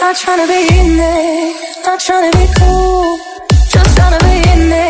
Not trying to be in there, not trying to be cool. Just trying to be in there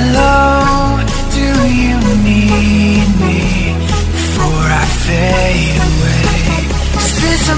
need the light. There's a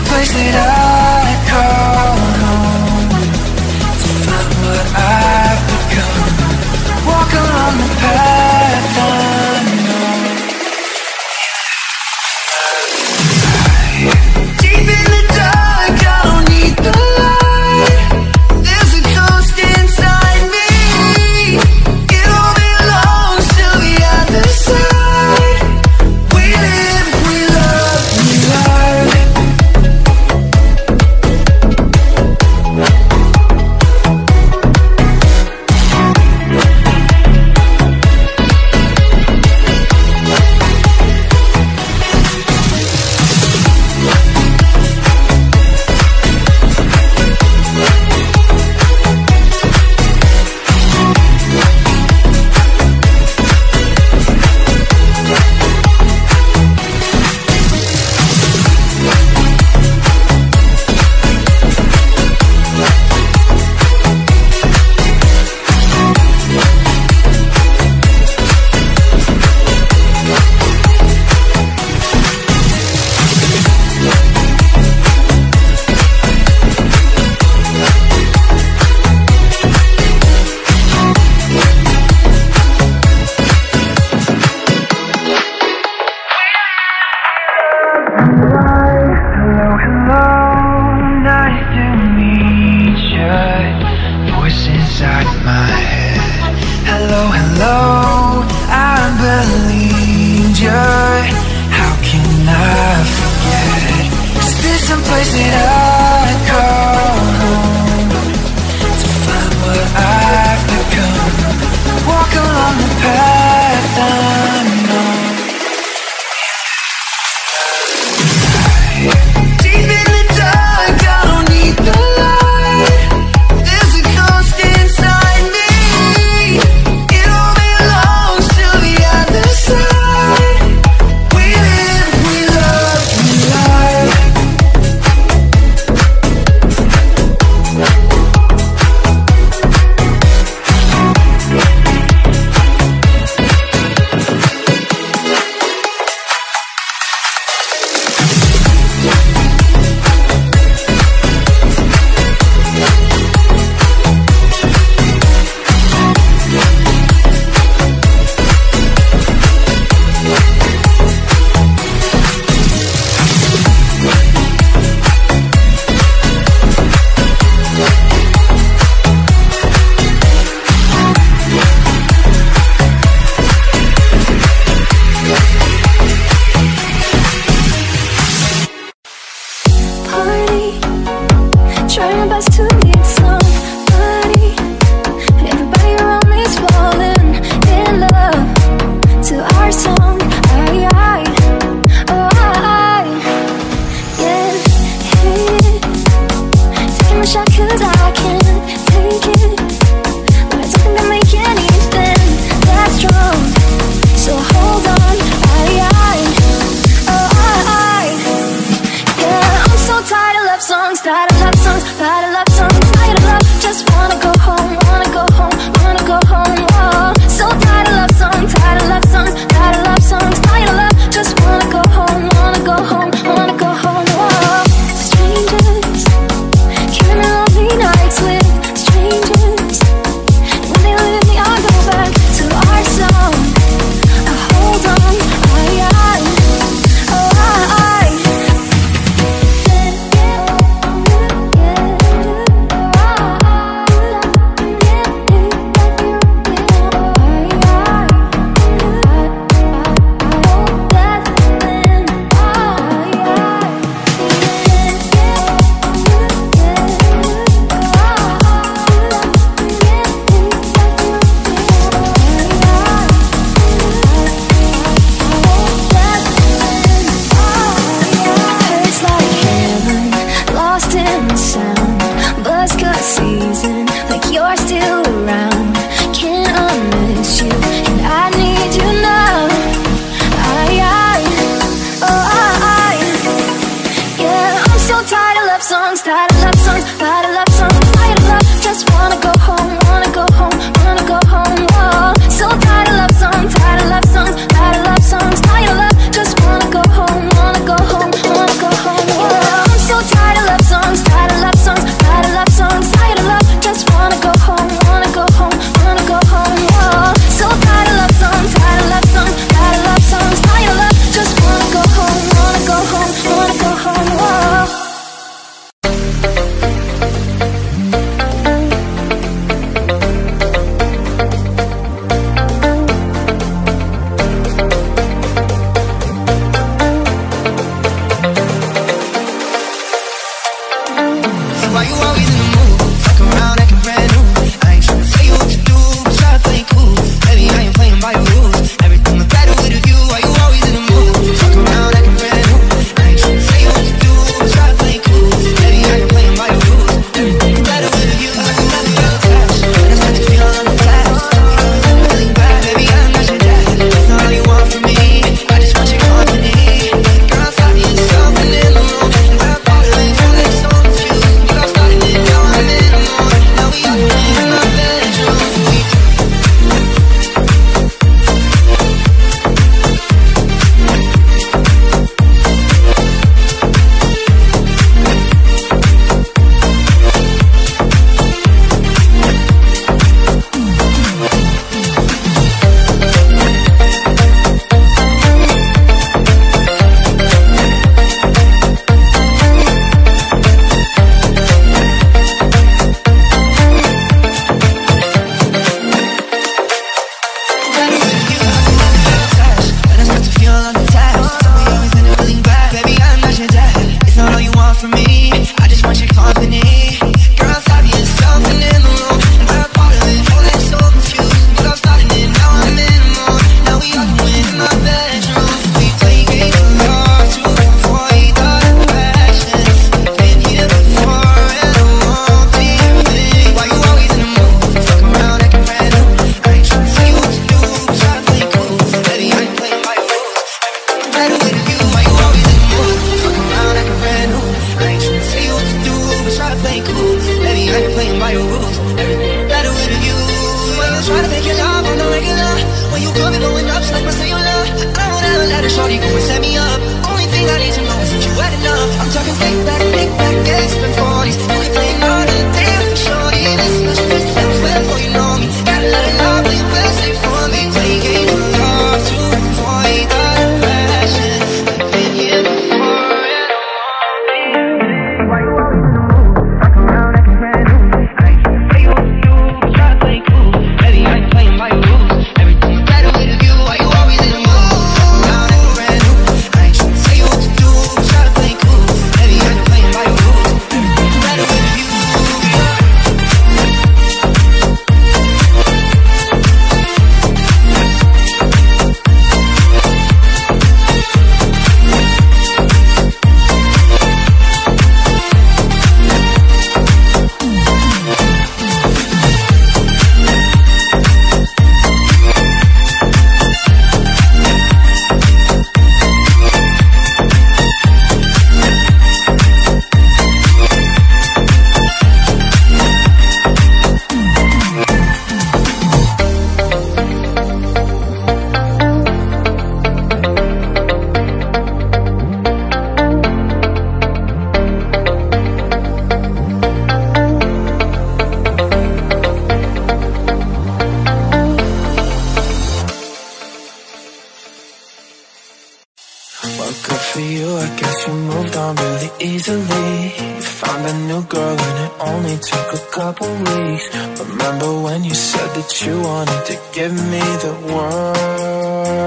couple weeks. Remember when you said that you wanted to give me the world?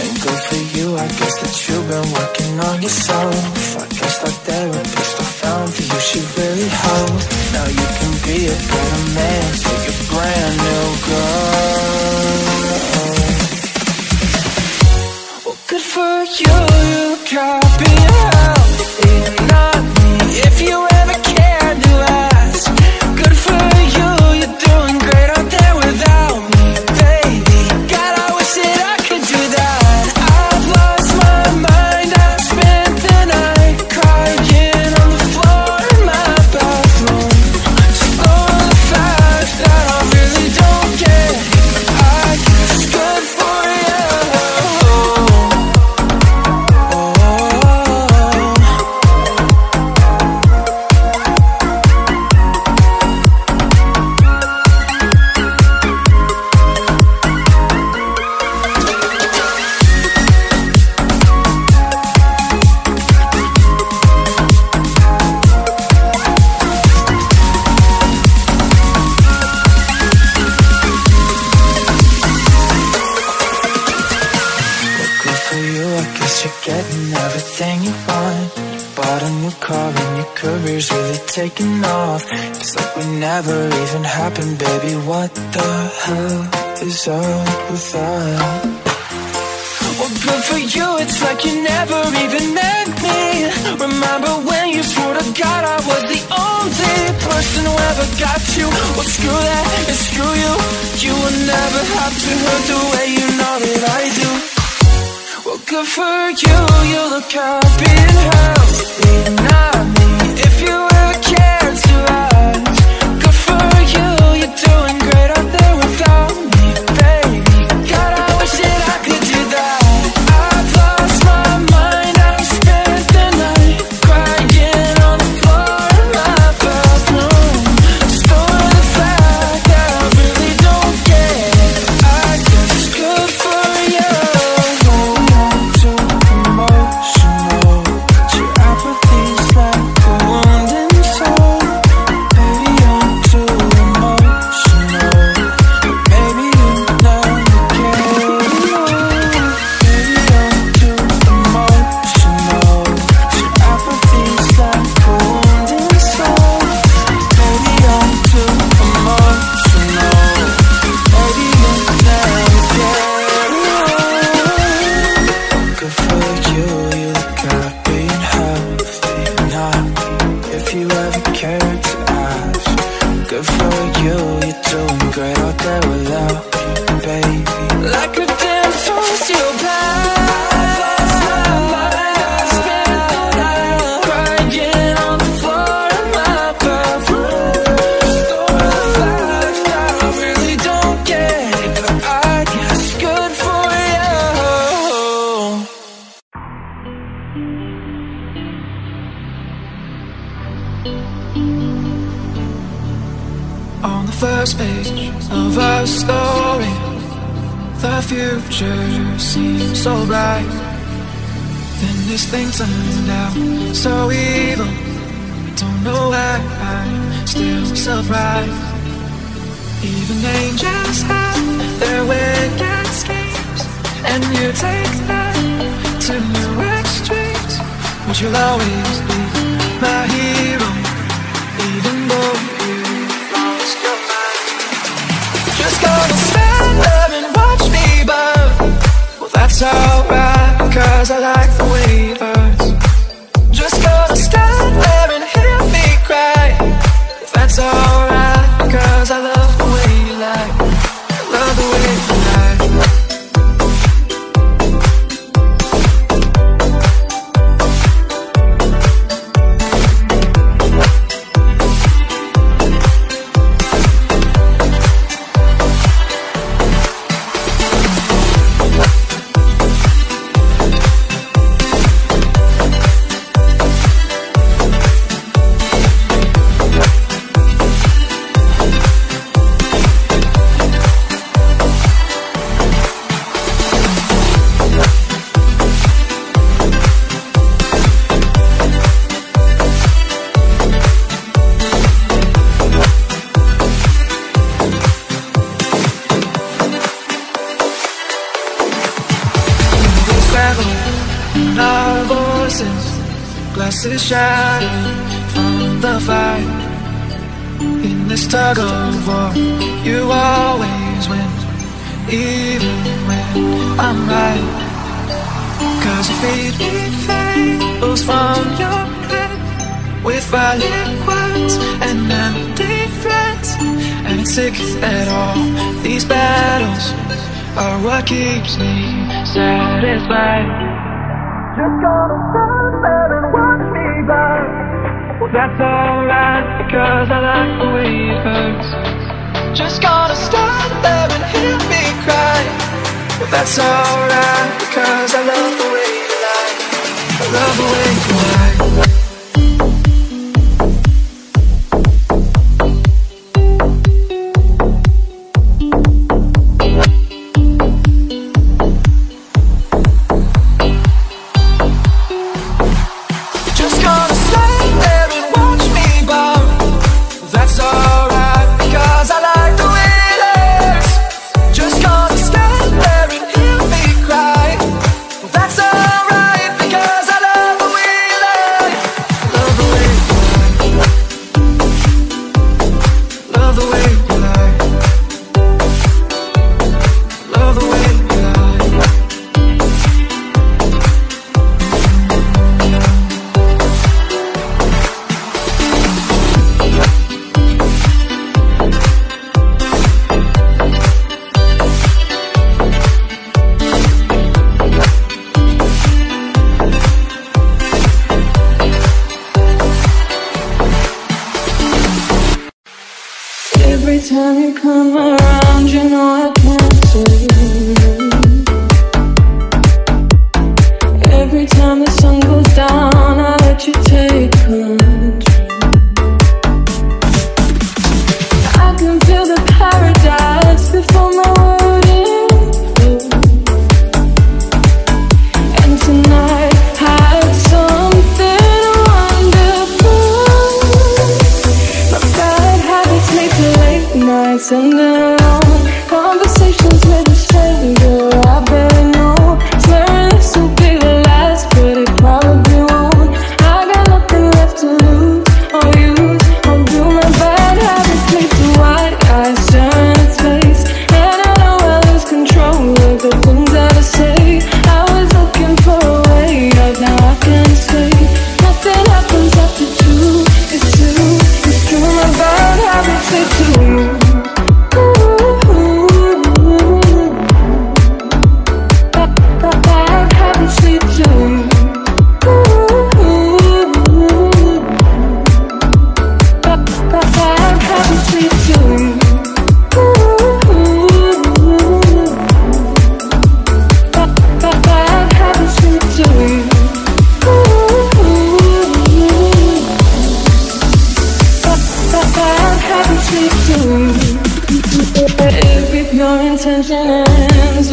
And good for you, I guess that you've been working on yourself. I guess that therapist I found for you, she really helped Now you can be a better man for your brand new girl. Well, good for you, you got goes on. Well, good for you, it's like you never even met me. Remember when you swore to God I was the only person who ever got you? Well, screw that and screw you. You will never have to hurt the way you know that I do. Well, good for you, you look up in hell. And alright, cause I like intention ends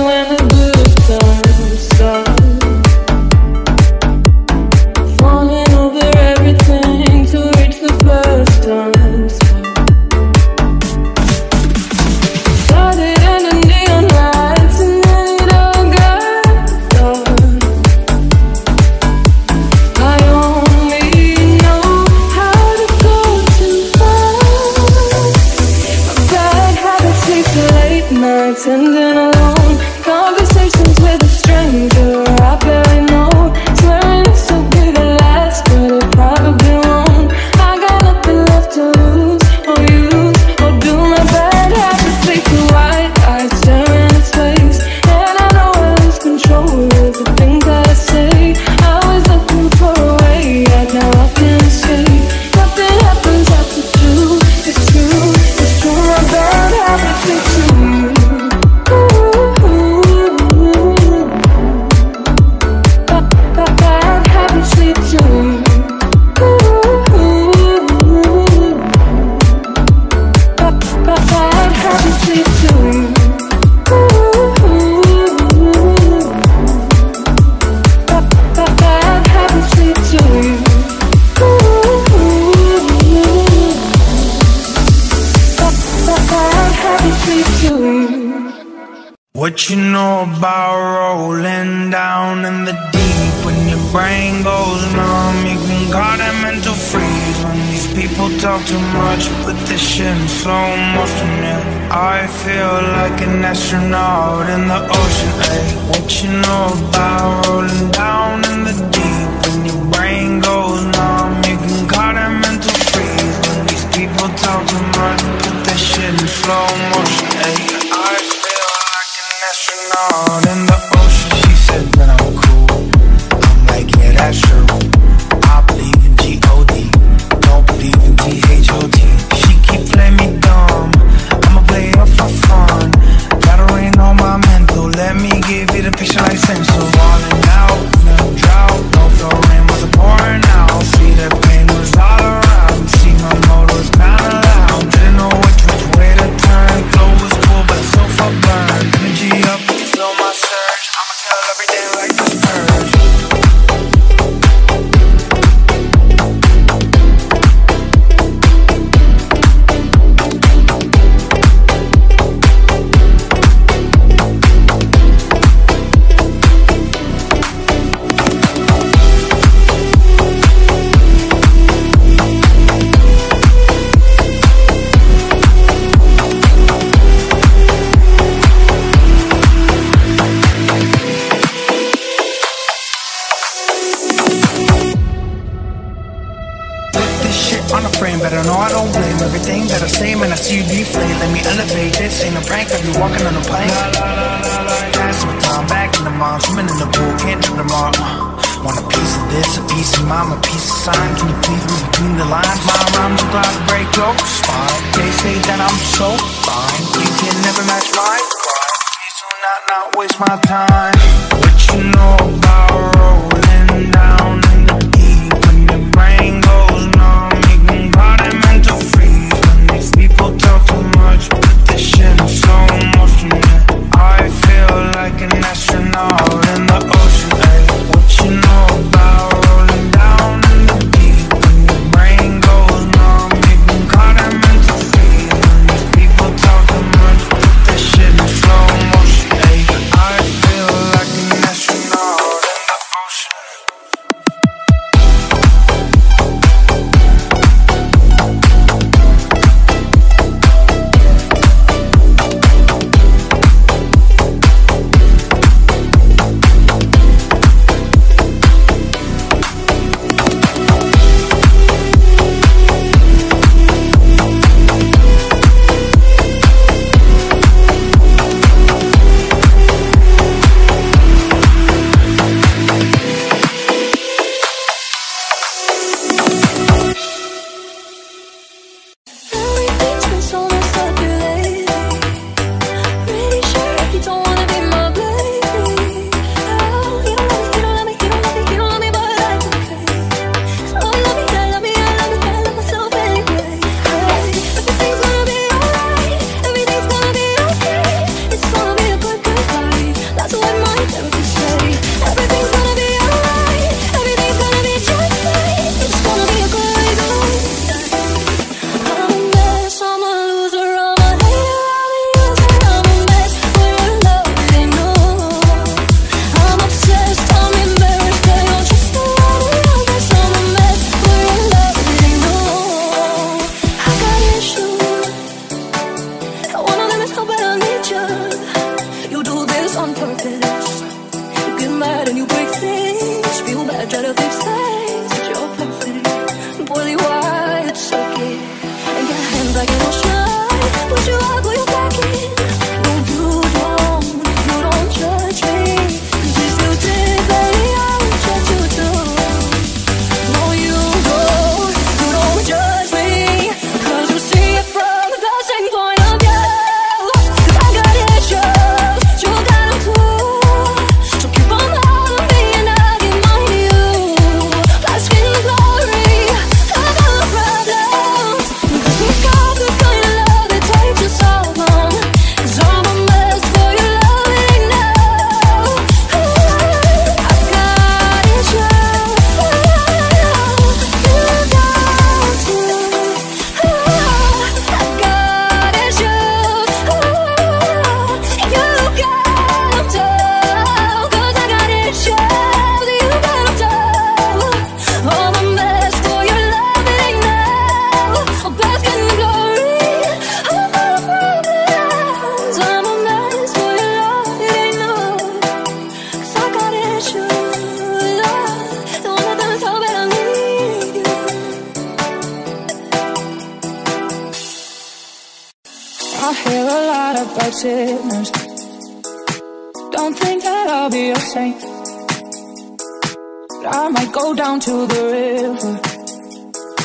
down to the river.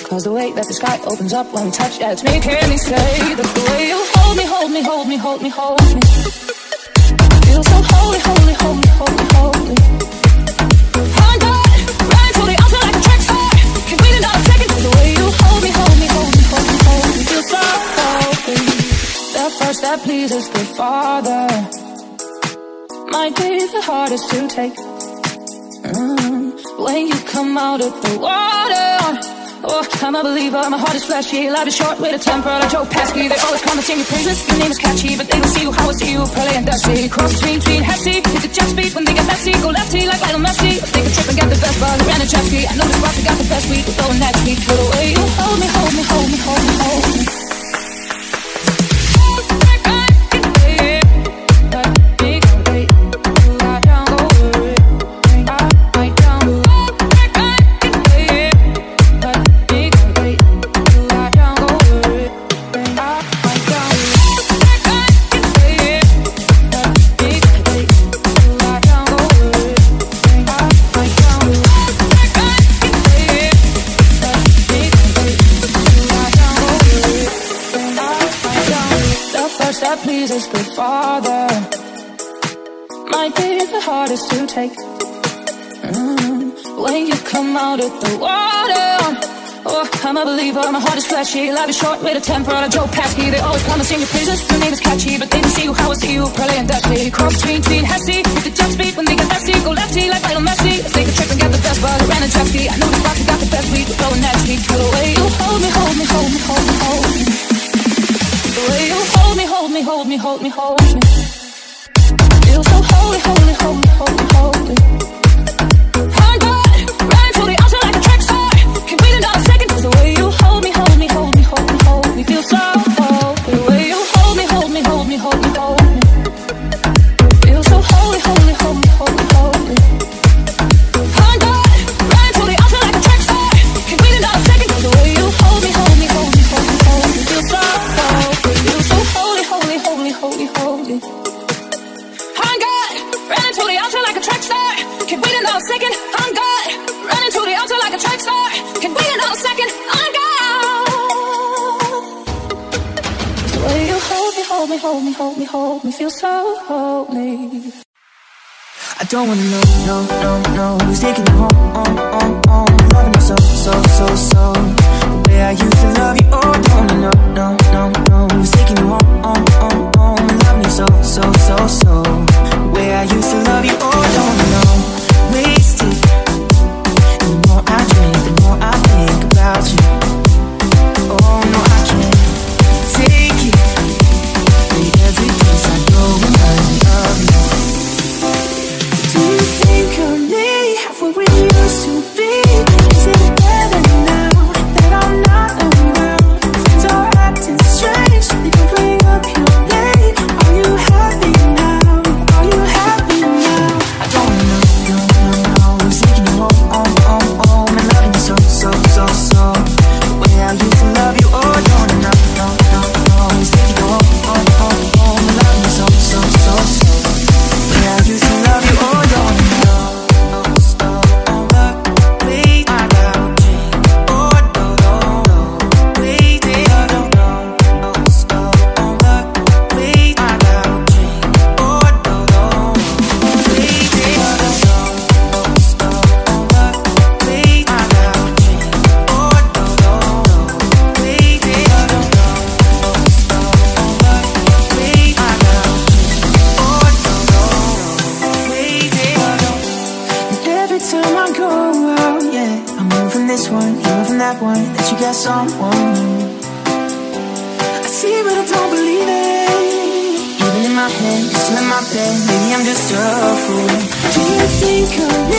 Cause the way that the sky opens up when we touch, yeah, it's making me say that the way you hold me, hold me, hold me, hold me, hold me. Feel so holy, holy, holy, holy, holy. I'm done, right till the altar like a track star. Can't wait another second. The way you hold me, hold me, hold me, hold me, hold me. Feel so holy. That first that pleases the Father might be the hardest to take. Mm, When you come out of the water, oh, I'm a believer. My heart is flashy life is short with a temper I like Joe Pesci. They always come and sing your praises. Your name is catchy, but they don't see you how I see you. Pearly and dusty, cross between between Hesse. Hit the jet speed when they get messy. Go lefty like Lionel Messi. Take a trip and get the best bar. Ran a jet. I know spots that got the best week. We're next week. For the way you hold me, hold me, hold me, hold me, hold me. Hardest to take. Mm, When you come out of the water, oh, I'm a believer. My heart is fleshy, life is short with a temper like Joe Pesci. They always and sing your praises. Your name is catchy, but they don't see you how I see you. Pearly and dusty, cross between between Hesse. Hit the jet speed when they get messy. Go lefty like Lionel Messi. Let's take a trip and get the best bug. Ran a jet ski. I know the spots that got the best week. We're going next week. The way you hold me, hold me, hold me, hold me, hold me. The way you hold me, hold me, hold me, hold me, hold me. Holy, holy, holy, holy, holy. You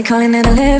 you calling it a live?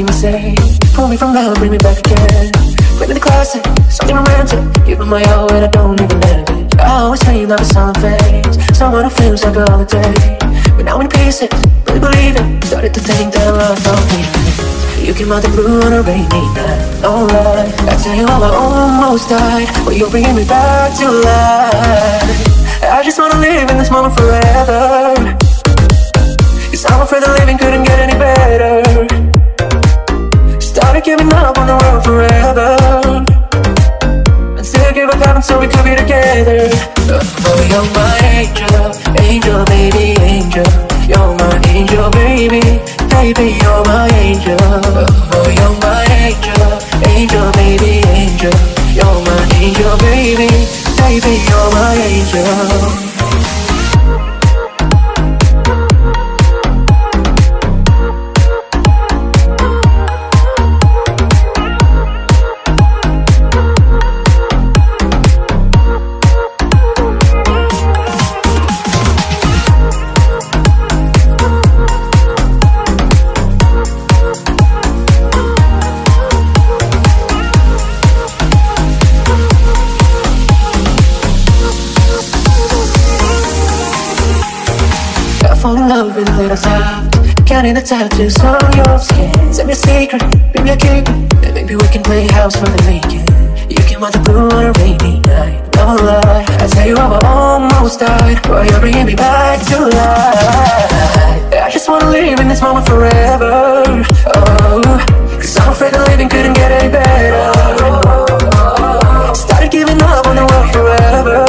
Me safe. Pull me from love, bring me back again. Play me the classic, something romantic. Give me my all and I don't even it. I always dream of a solid face. Someone who feels like a holiday. But now in pieces, really believe it. Started to think that love don't mean it. You came out the blue on a rainy night. Alright, I tell you how I almost died. But you're bringing me back to life. I just wanna live in this moment forever. Cause I'm afraid the living couldn't get any better. Started giving up on the world forever. And still give up heaven so we could be together. Oh, you're my angel, angel, baby, angel. You're my angel, baby, baby, you're my angel. Oh, you're my angel, angel, baby, angel. You're my angel, baby, baby, you're my angel. Love with Counting the tattoos on your skin. Send me a secret, baby I keep it And maybe we can play house for the weekend. You came out the blue on a rainy night. No lie, I tell you I almost died. Boy, you're bringing me back to life. I just wanna live in this moment forever. Oh, cause I'm afraid the living couldn't get any better. Started giving up on the world forever.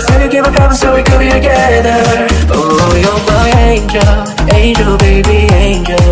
Still give up heaven so we could be together angel, angel, baby, angel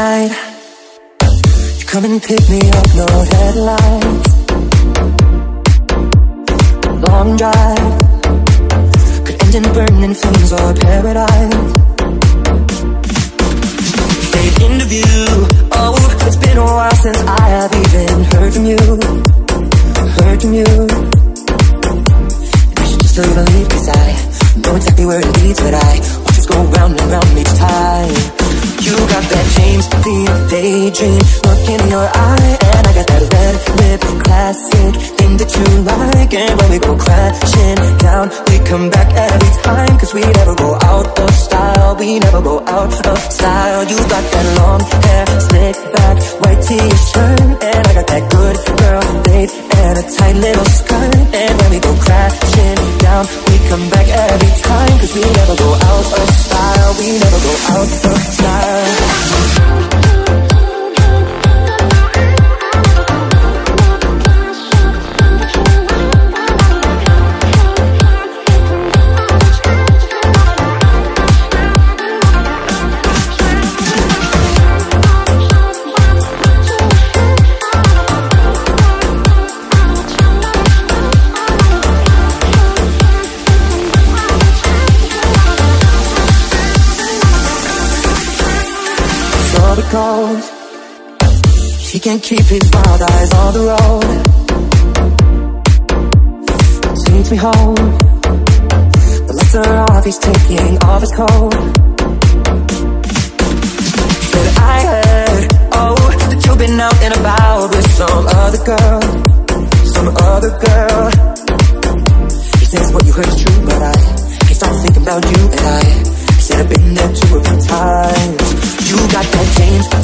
midnight You come and pick me up, no headlights. Long drive. Could end in burning flames or paradise. Fake interview. Oh, it's been a while since I have even heard from you. Heard from you. I should just leave cause I know exactly where it leads But I watch us go round and round each time you got that James Dean daydream look in your eye And I got that red lip classic thing that you like And when we go crashing down, we come back every time Cause we never go out of style, we never go out of style. You got that long hair, slick back, white t-shirt And I got that good girl date and a tight little skirt. And when we go crashing down, we come back every time Cause we never go out of style, we never go out of style love goes He can't keep his wild eyes on the road. Takes me home The are off, he's taking off his coat Said I heard, oh, that you've been out and about with some other girl. Some other girl. He says what you heard is true, but I can't stop thinking about you and I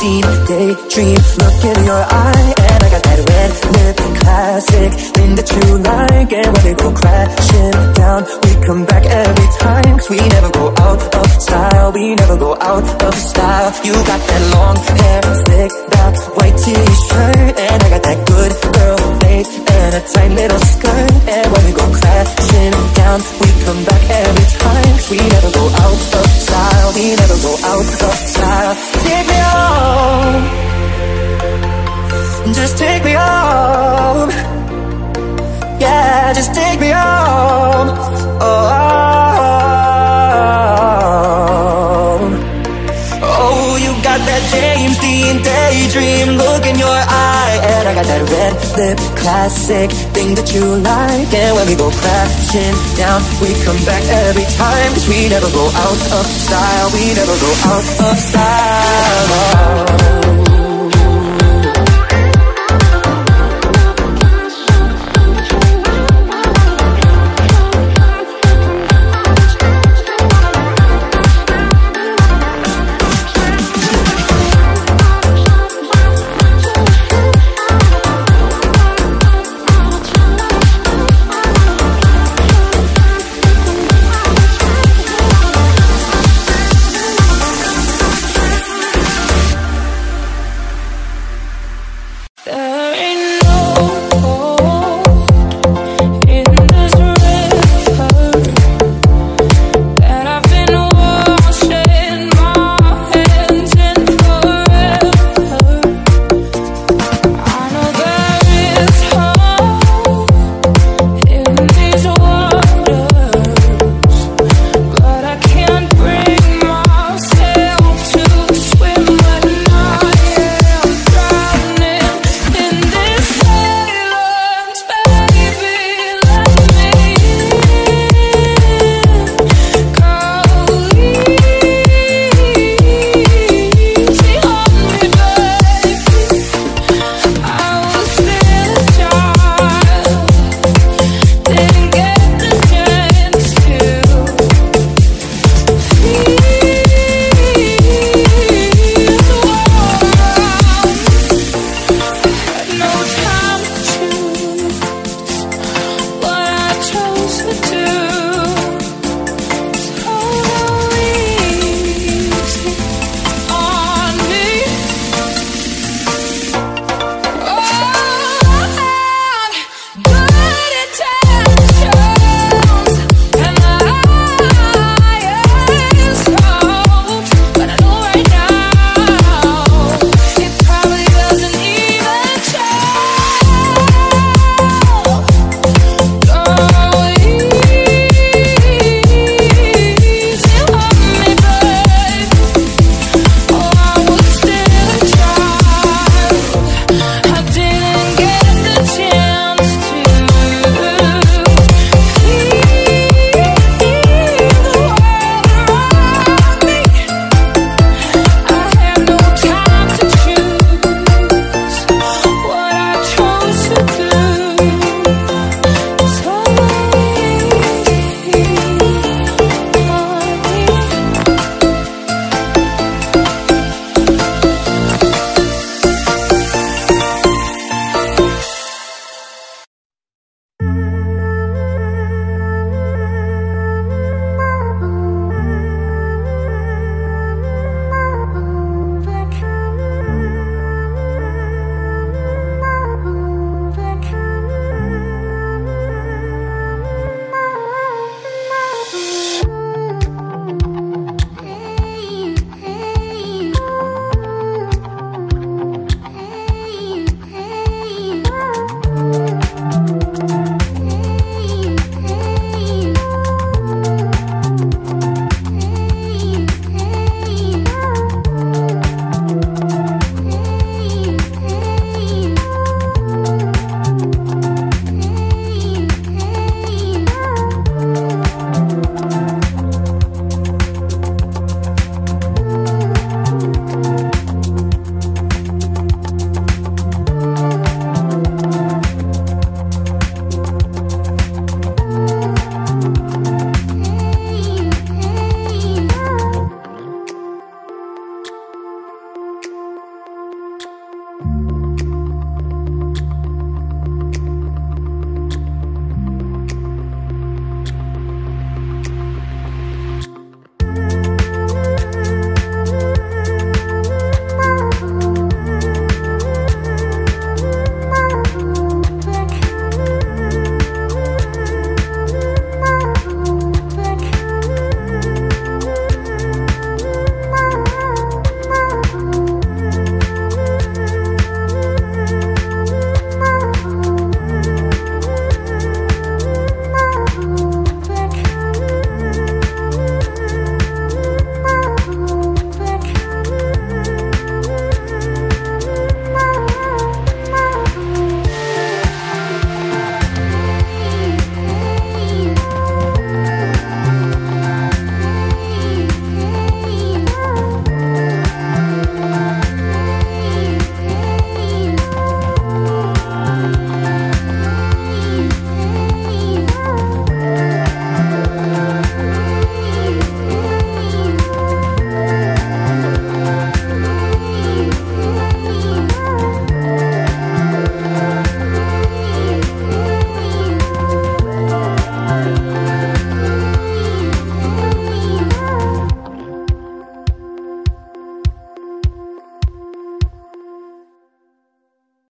Dean daydream. Look in your eye And I got that red lip classic. Thing that you like And when we go crashing down, we come back every time Cause we never go out of style, we never go out of style. You got that long hair, slick back, white t-shirt And I got that good girl face and a tight little skirt. And when we go crashing down, we come back every time Cause we never go out of style, we never go out of style. Take me just take me home oh, oh, oh you got that James Dean daydream look in your eye. And I got that red lip classic thing that you like. And when we go crashing down, we come back every time. Cause we never go out of style, we never go out of style